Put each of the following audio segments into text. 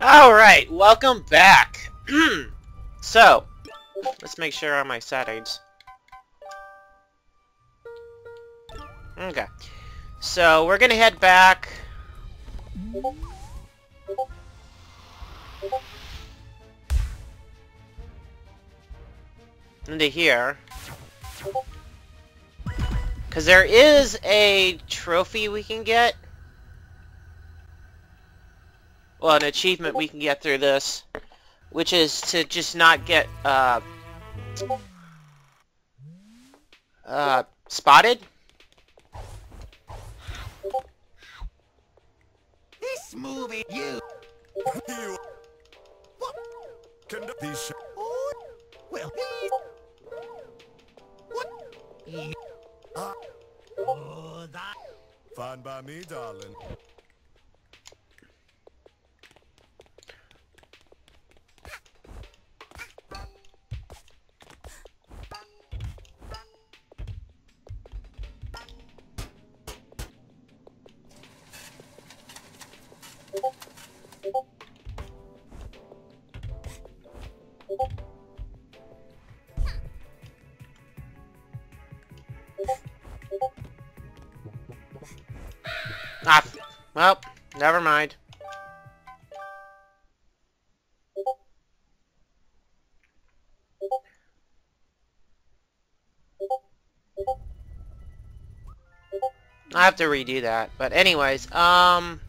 Alright, welcome back. Hmm. so, let's make sure on my settings. Okay. So, we're gonna head back. Into here. Because there is a trophy we can get. Well, an achievement we can get through this. Which is to just not get, uh... Uh, spotted? This movie, you. You. What? Can these well. What? Ah. Oh, that. fine by me, darling. Ah, well, never mind. I have to redo that. But anyways, um...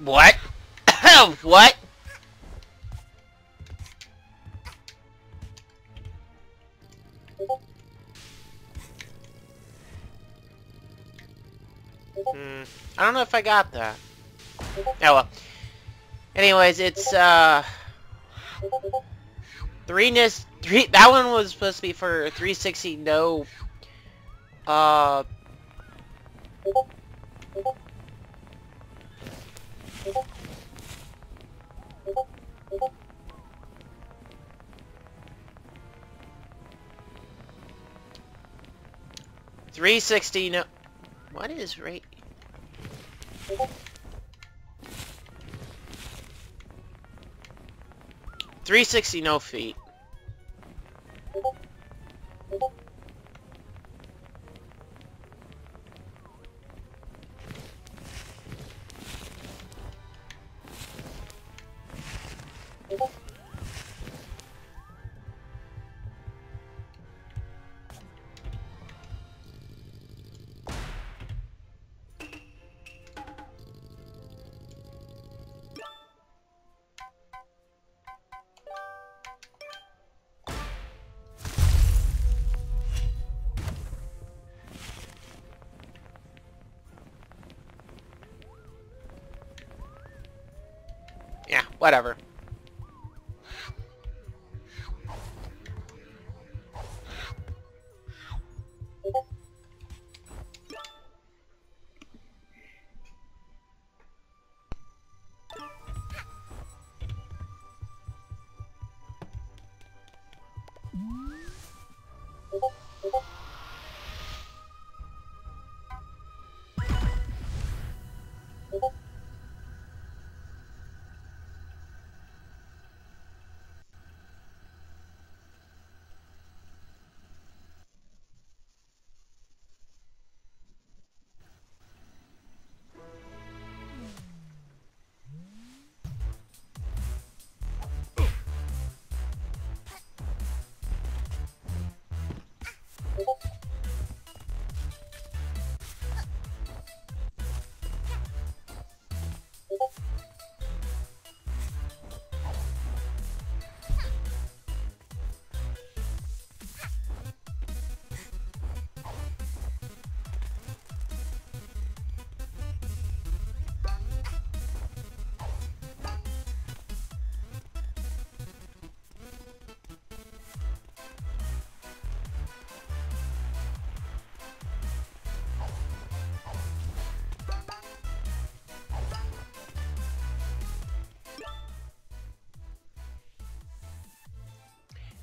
What? what? Hmm. I don't know if I got that. Oh well. Anyways, it's uh three nis three that one was supposed to be for 360 no uh Three sixty no. What is rate? Three sixty no feet. Whatever.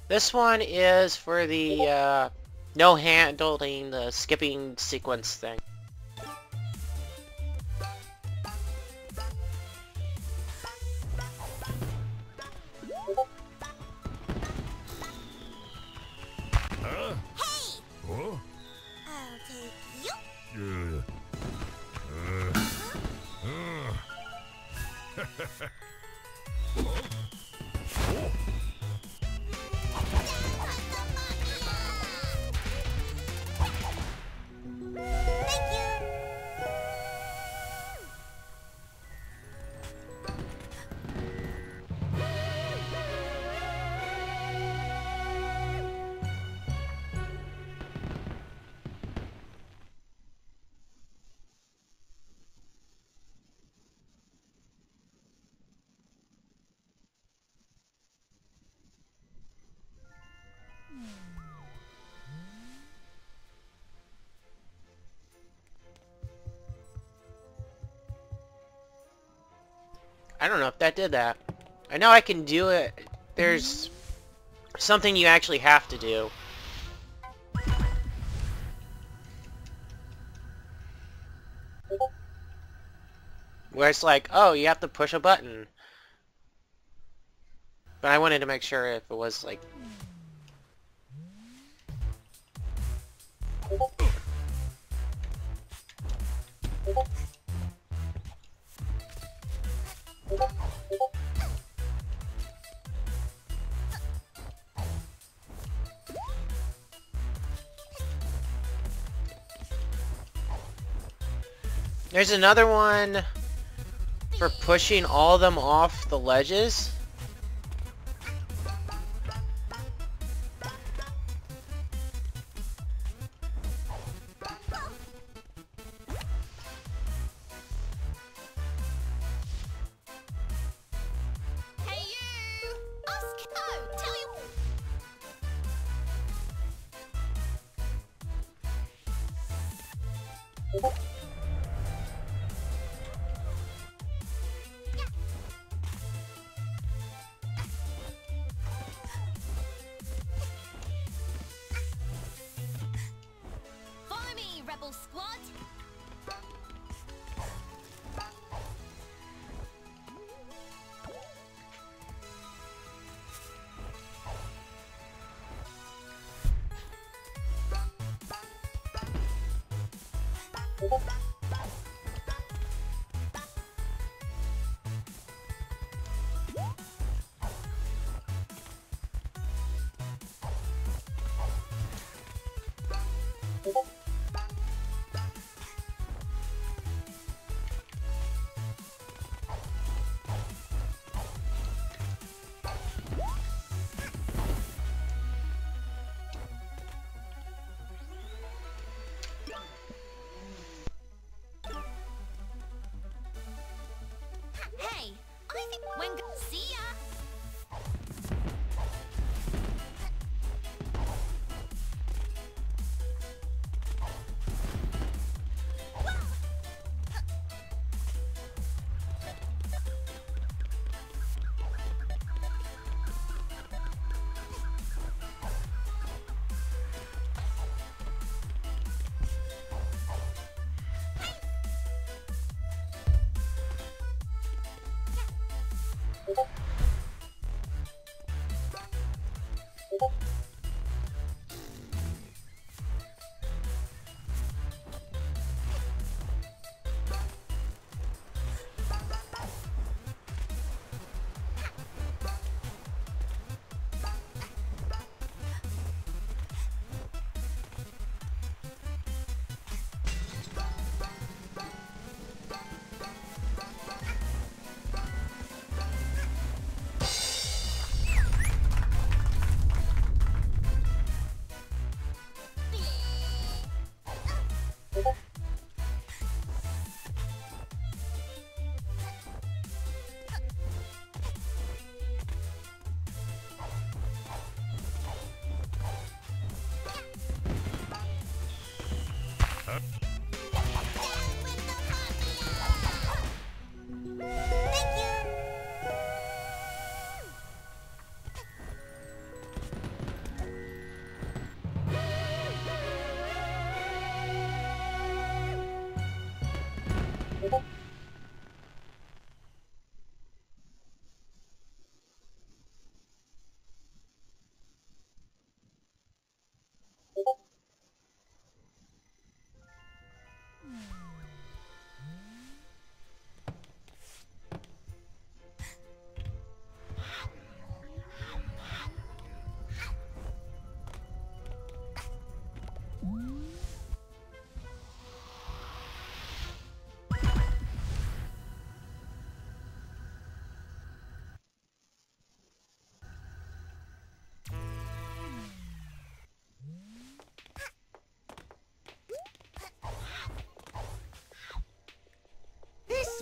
This one is for the uh, no handling the skipping sequence thing. I don't know if that did that. I know I can do it. There's something you actually have to do. Where it's like, oh, you have to push a button. But I wanted to make sure if it was like... There's another one for pushing all of them off the ledges.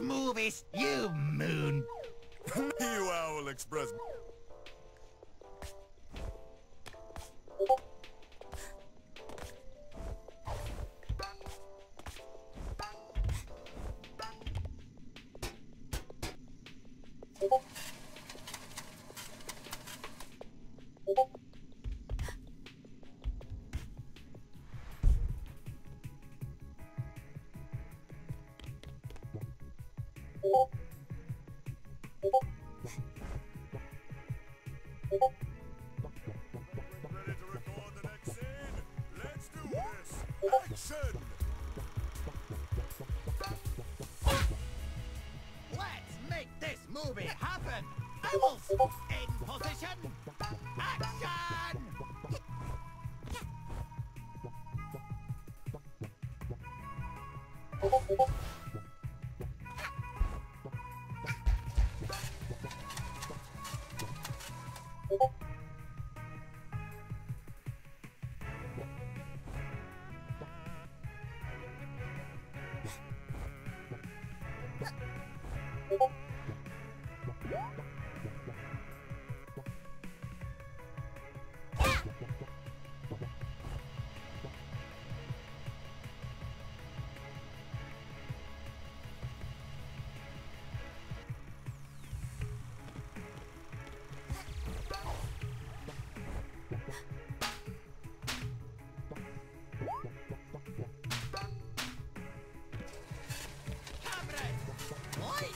movies, you moon. you Owl Express.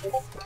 Thank you.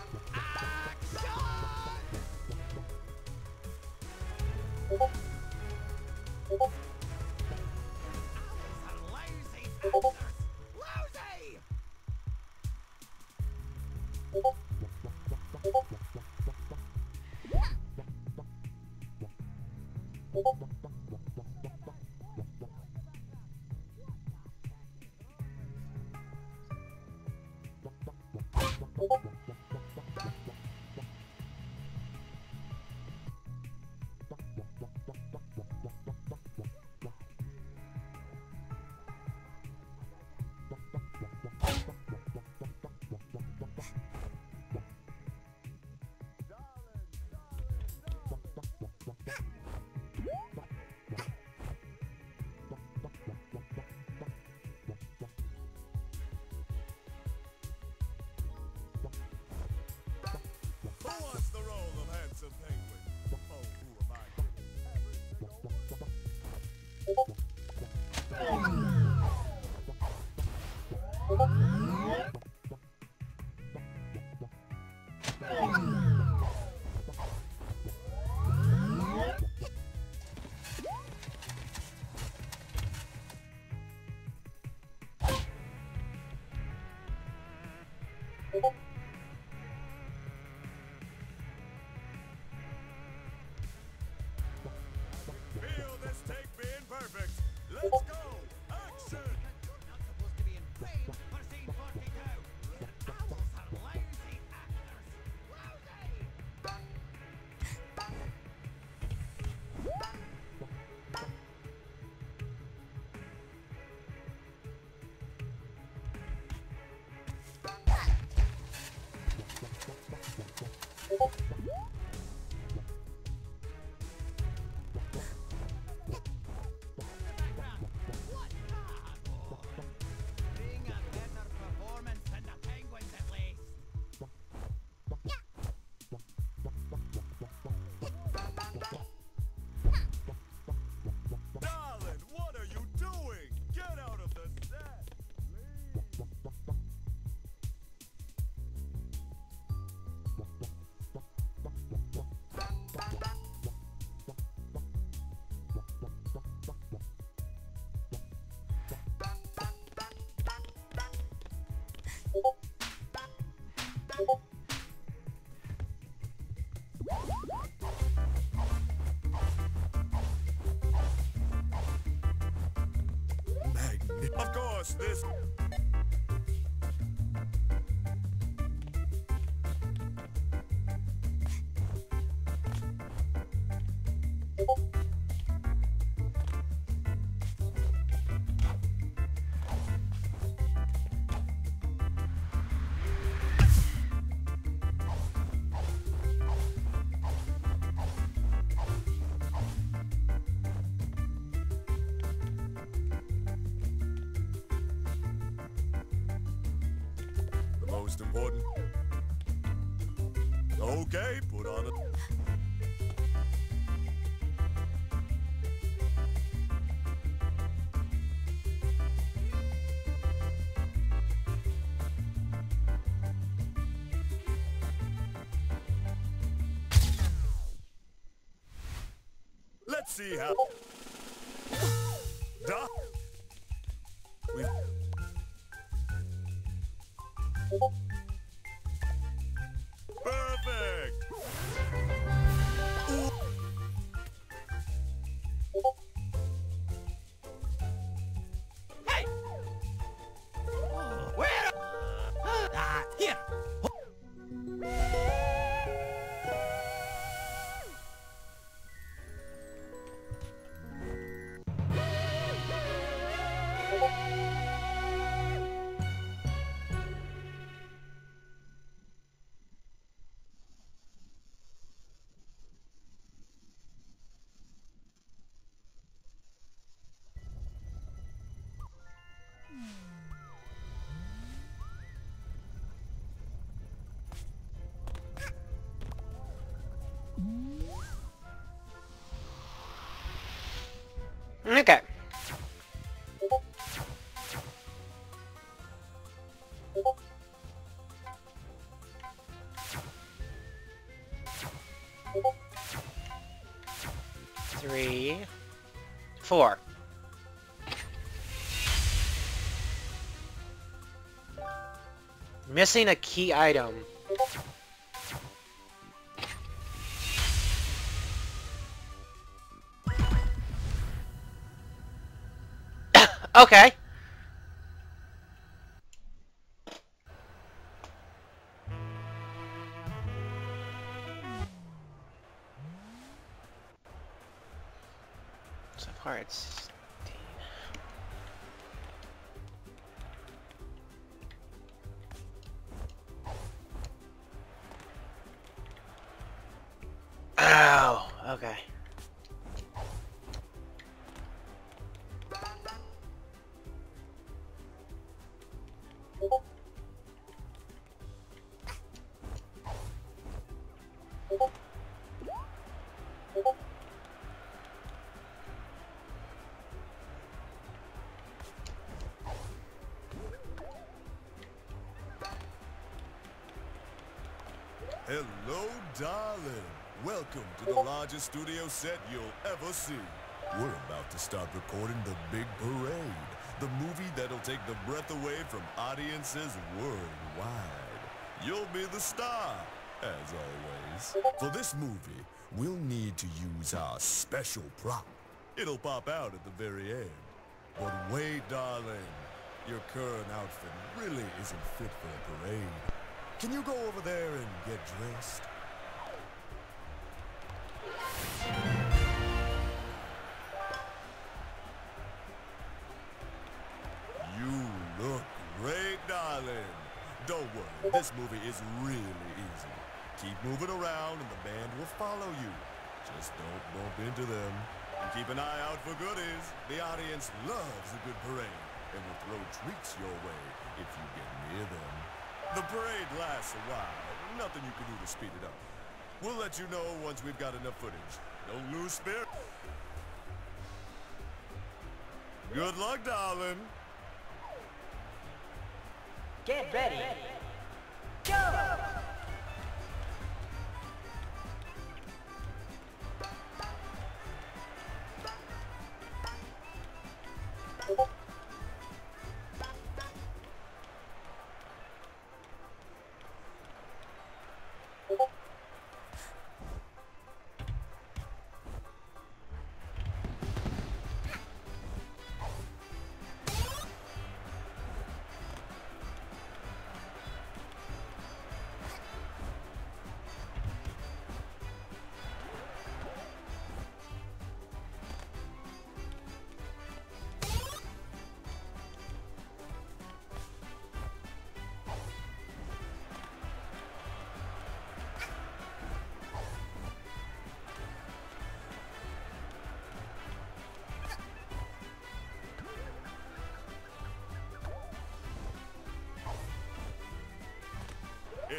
this, this. Important. Okay, put on it. Let's see how. Okay. Three, four. Missing a key item. Okay. So far it's Hello, darling. Welcome to the largest studio set you'll ever see. We're about to start recording The Big Parade, the movie that'll take the breath away from audiences worldwide. You'll be the star, as always. For this movie, we'll need to use our special prop. It'll pop out at the very end. But wait, darling. Your current outfit really isn't fit for a parade. Can you go over there and get dressed? You look great, darling. Don't worry, this movie is really easy. Keep moving around and the band will follow you. Just don't bump into them. And keep an eye out for goodies. The audience loves a good parade and will throw treats your way if you get near them. The parade lasts a while. Nothing you can do to speed it up. We'll let you know once we've got enough footage. Don't lose spirit. Good luck, darling. Get ready. Go!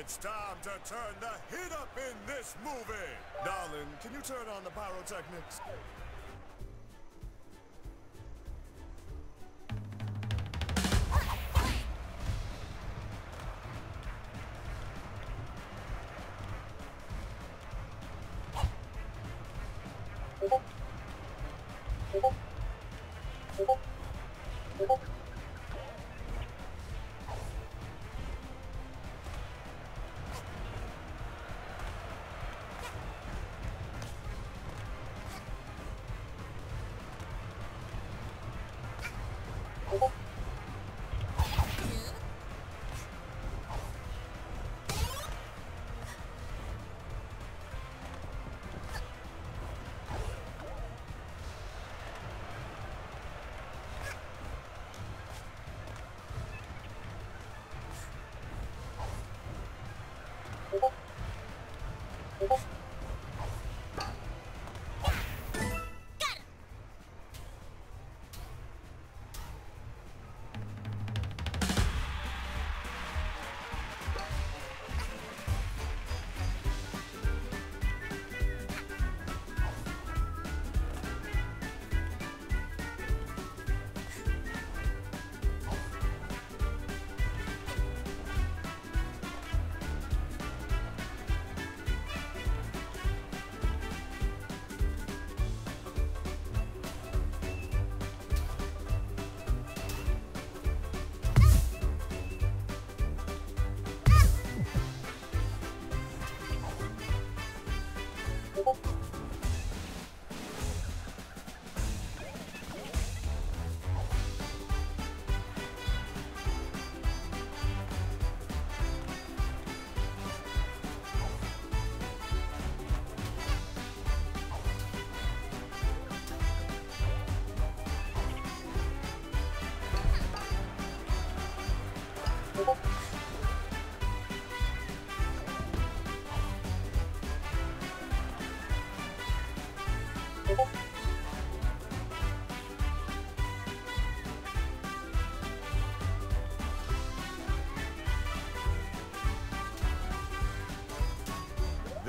It's time to turn the heat up in this movie. Darling, can you turn on the pyrotechnics?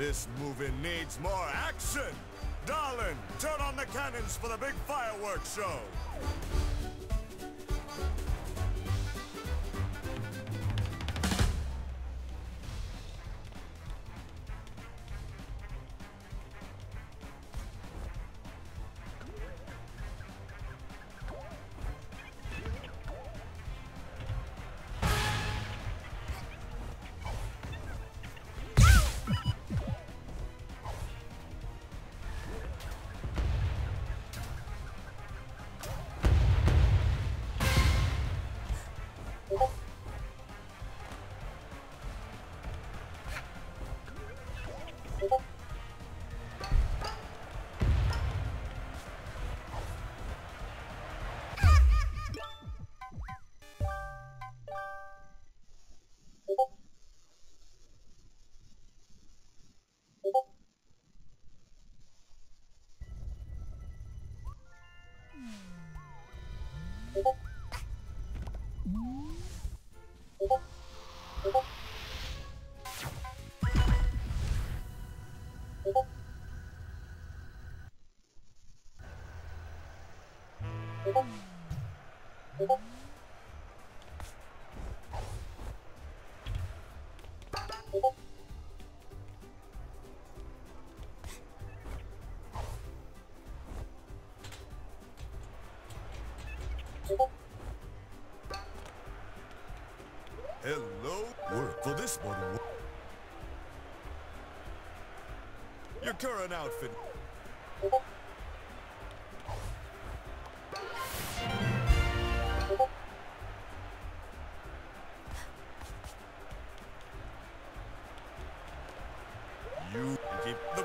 This movie needs more action! Darling, turn on the cannons for the big fireworks show! Current outfit. You keep the...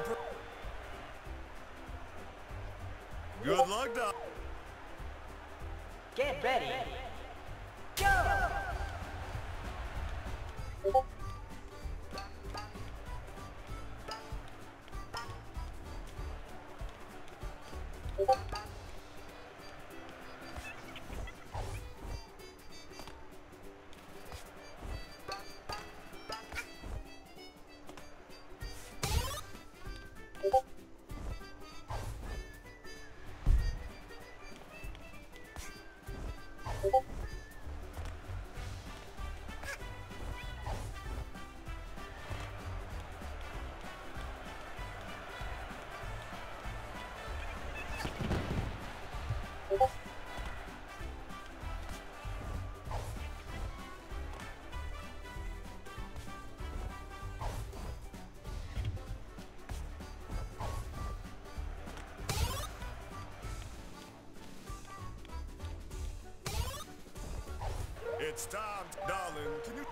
Good luck, Doc. Get ready. It's time, darling. Can you?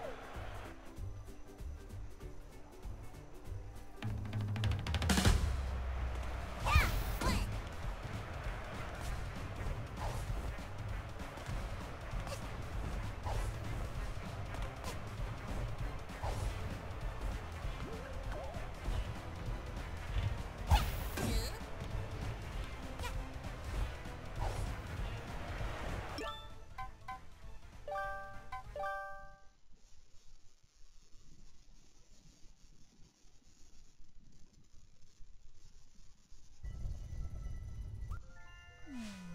It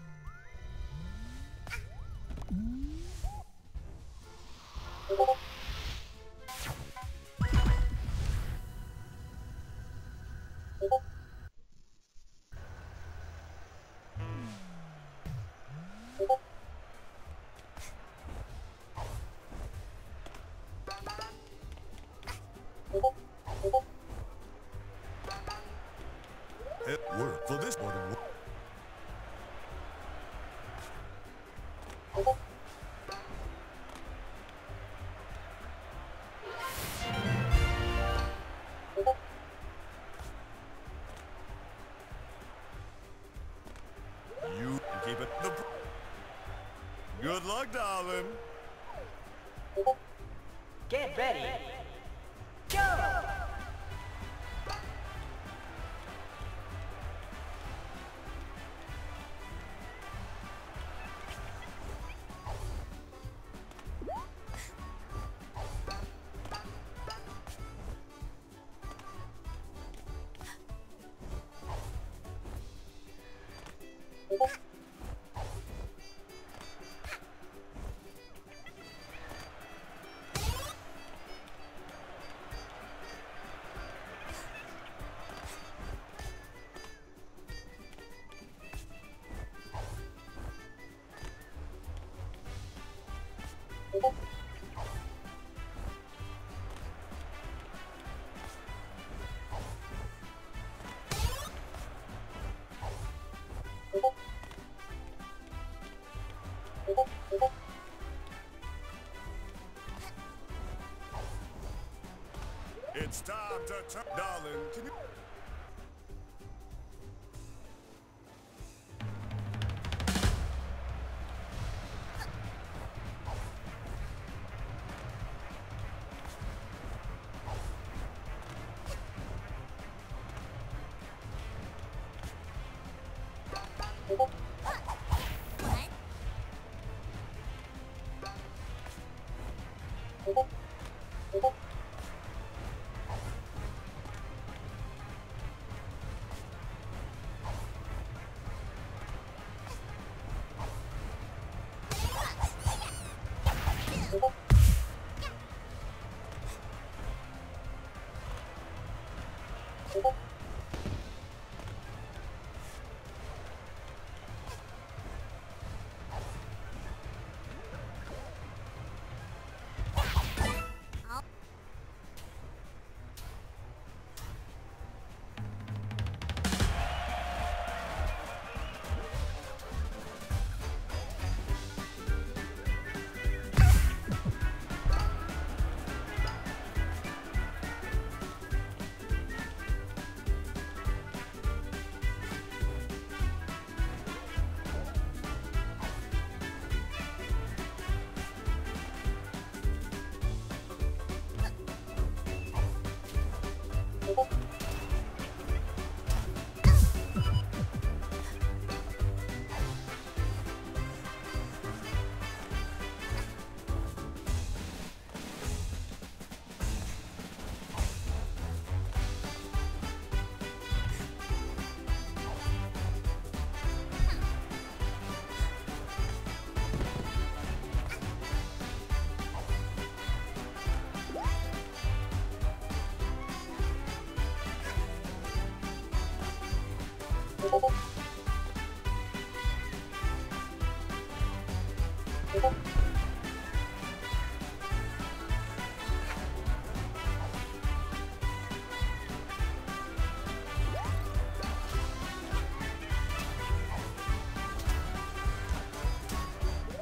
Good luck, darling. Get ready. It's time to turn. Darling, can you?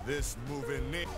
This moving in.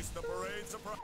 Release the parade surprise.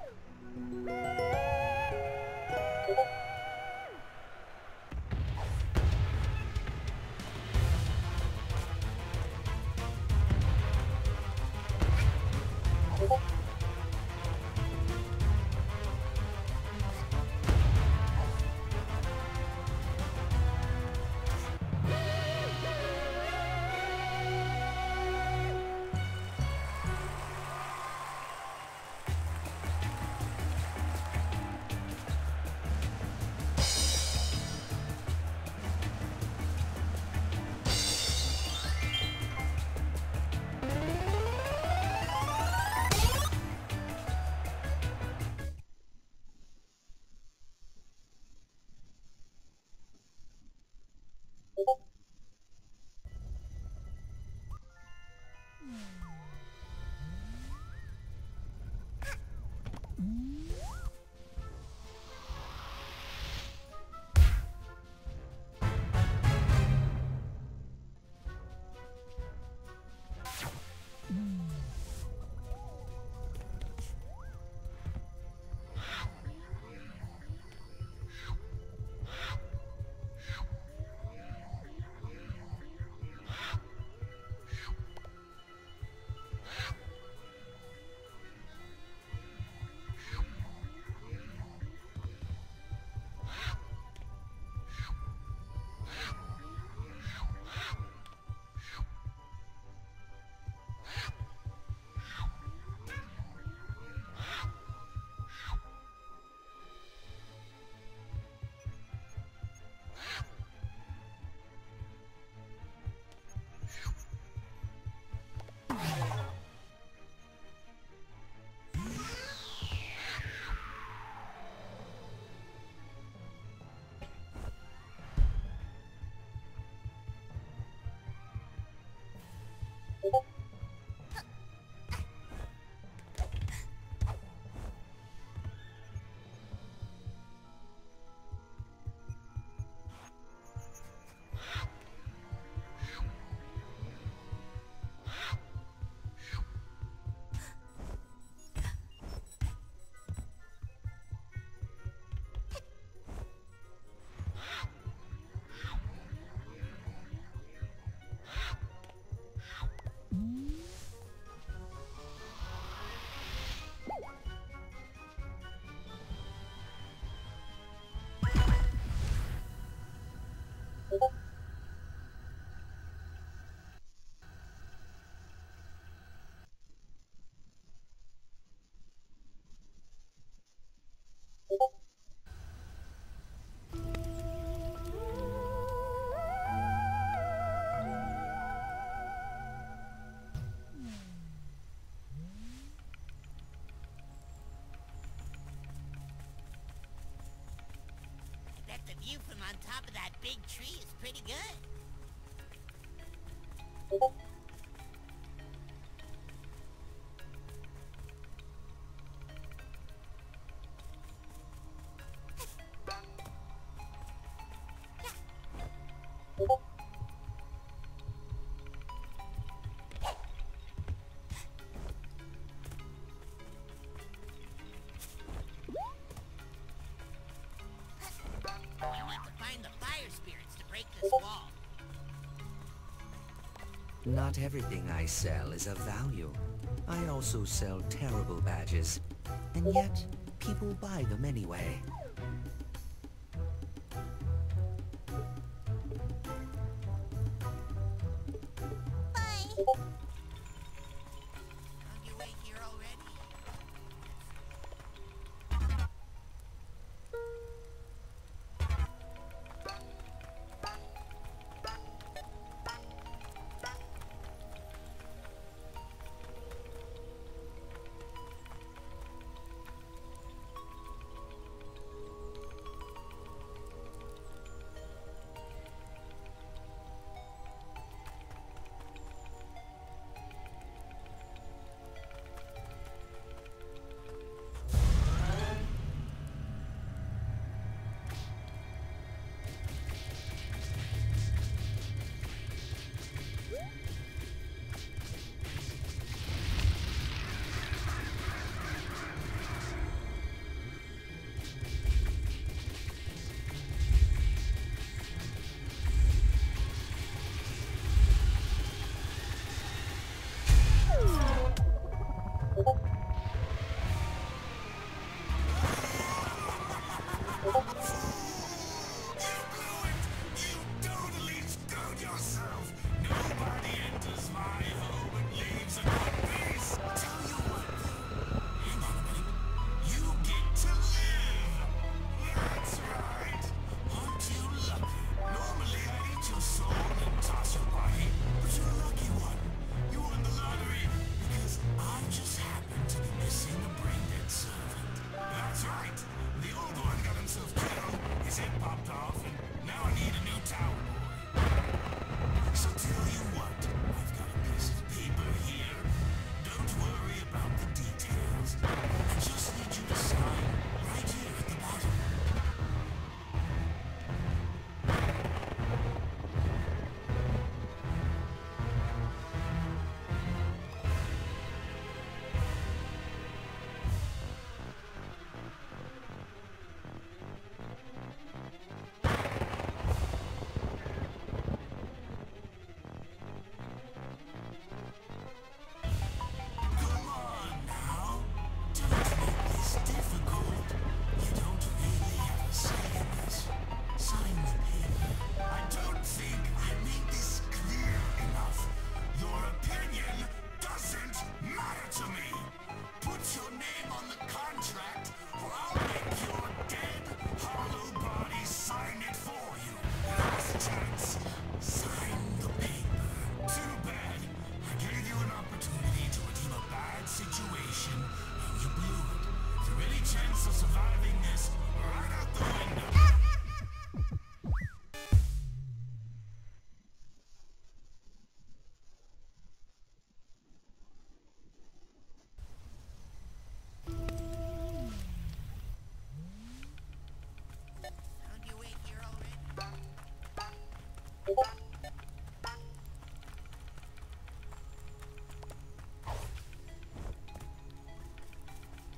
the view from on top of that big tree is pretty good. Not everything I sell is of value. I also sell terrible badges, and yet people buy them anyway.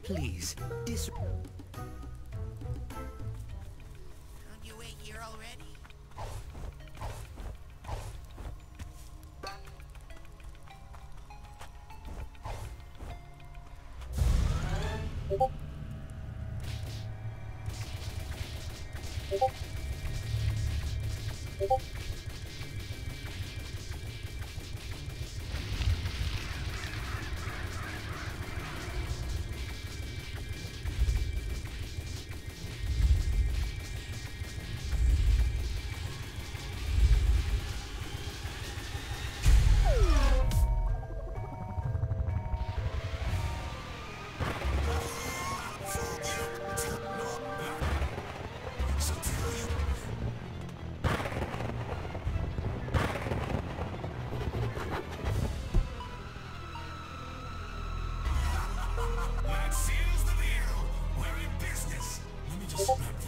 Please, dis... Gracias.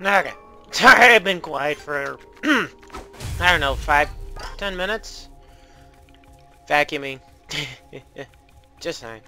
Okay. Sorry I've been quiet for, I don't know, five, ten minutes? Vacuuming. Just saying.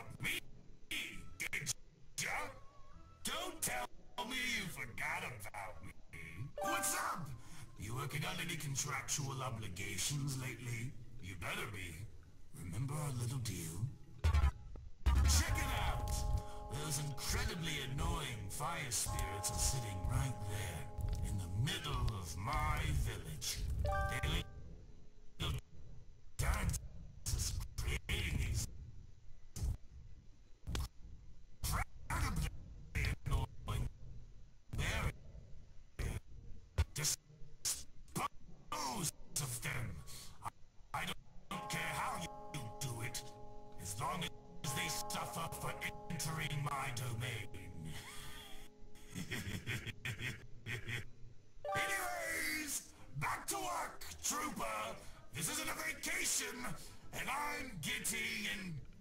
about me, did ya? Don't tell me you forgot about me. What's up? You working on any contractual obligations lately? You better be. Remember our little deal? Check it out! Those incredibly annoying fire spirits are sitting right there, in the middle of my village. They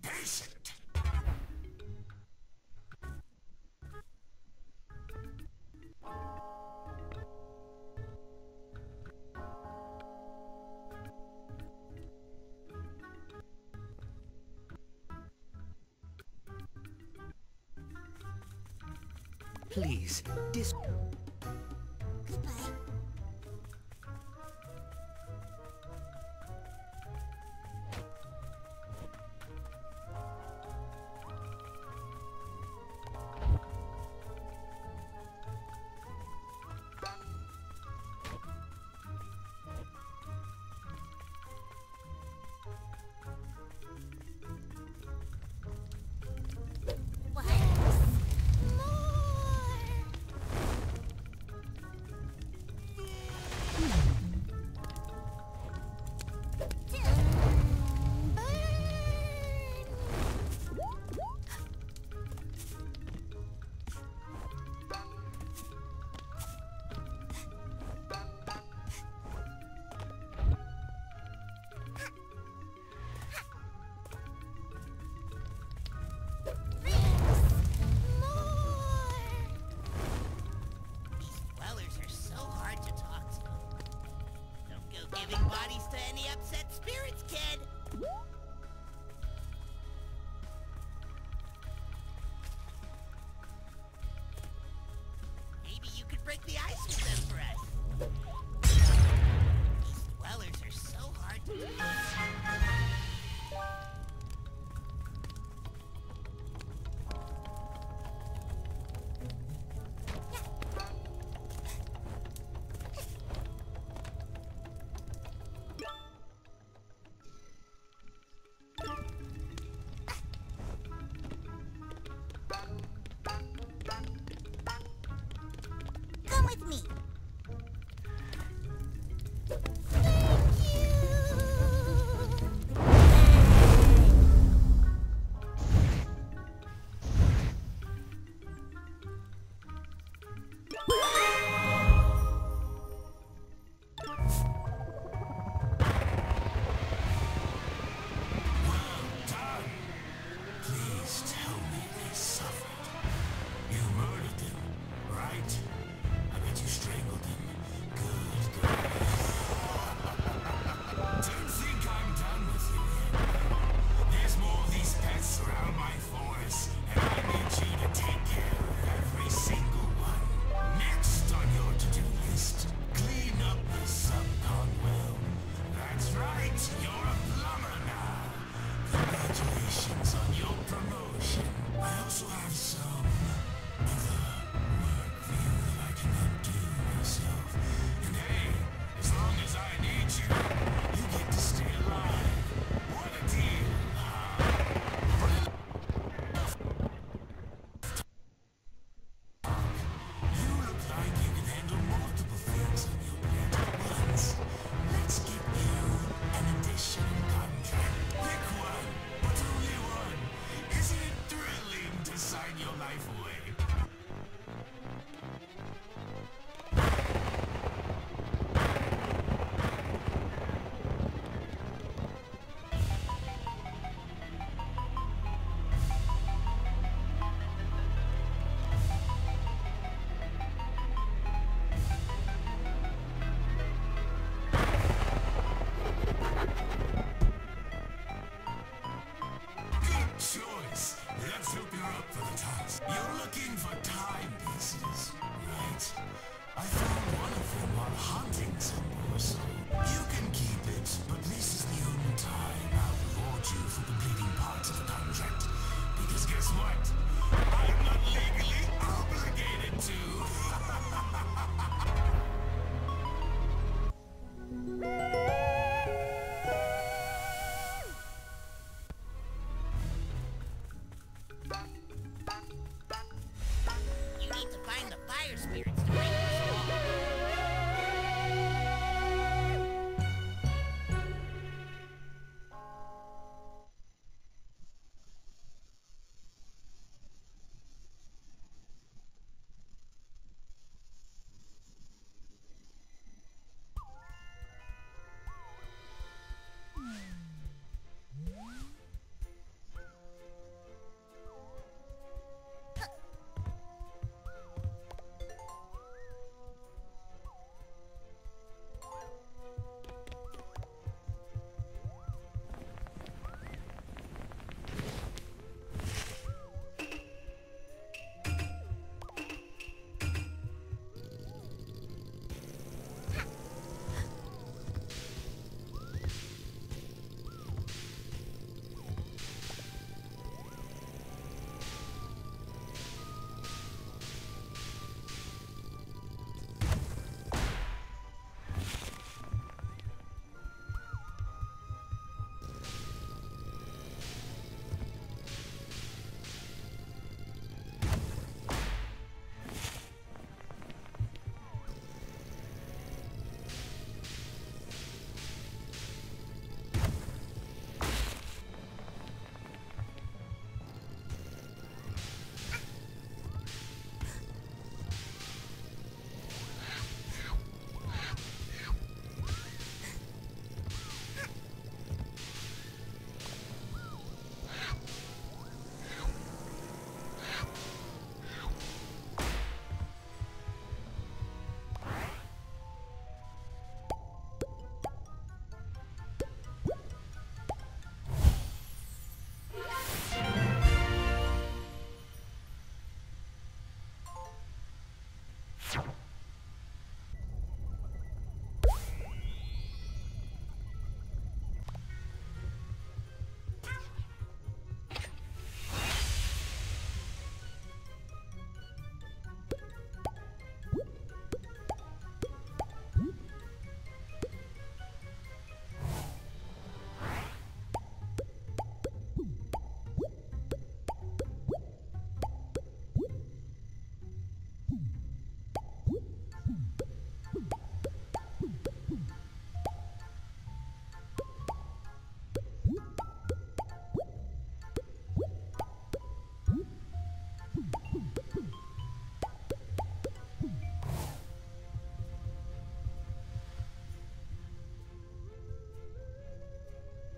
patient. Please, dis-